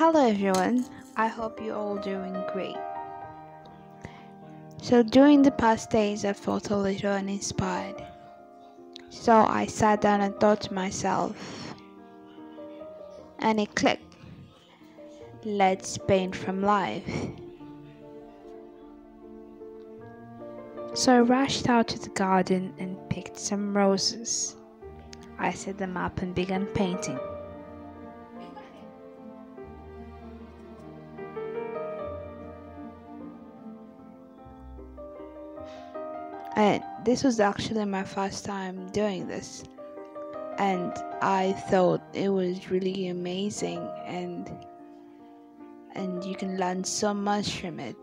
Hello everyone, I hope you're all doing great. So, during the past days, I felt a little uninspired. So, I sat down and thought to myself, and it clicked let's paint from life. So, I rushed out to the garden and picked some roses. I set them up and began painting. And this was actually my first time doing this. And i thought it was really amazing and and you can learn so much from it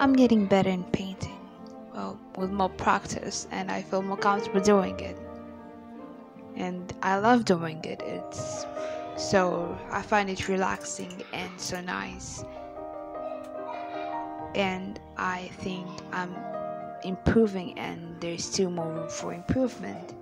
I'm getting better in painting. Well, with more practice, and I feel more comfortable doing it. And I love doing it. It's so I find it relaxing and so nice. And I think I'm improving, and there's still more room for improvement.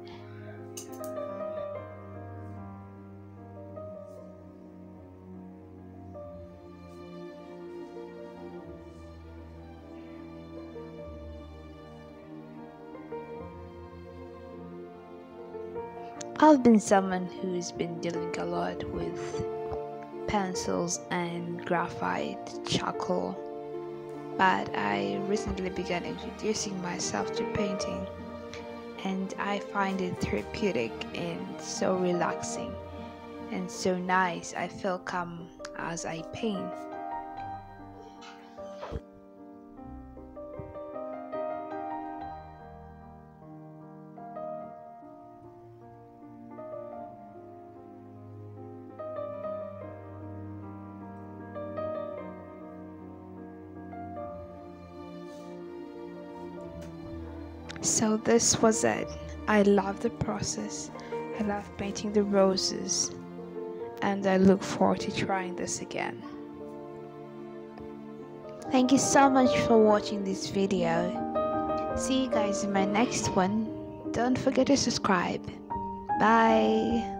I've been someone who's been dealing a lot with pencils and graphite, charcoal, but I recently began introducing myself to painting and I find it therapeutic and so relaxing and so nice. I feel calm as I paint. So this was it. I love the process. I love painting the roses. And I look forward to trying this again. Thank you so much for watching this video. See you guys in my next one. Don't forget to subscribe. Bye.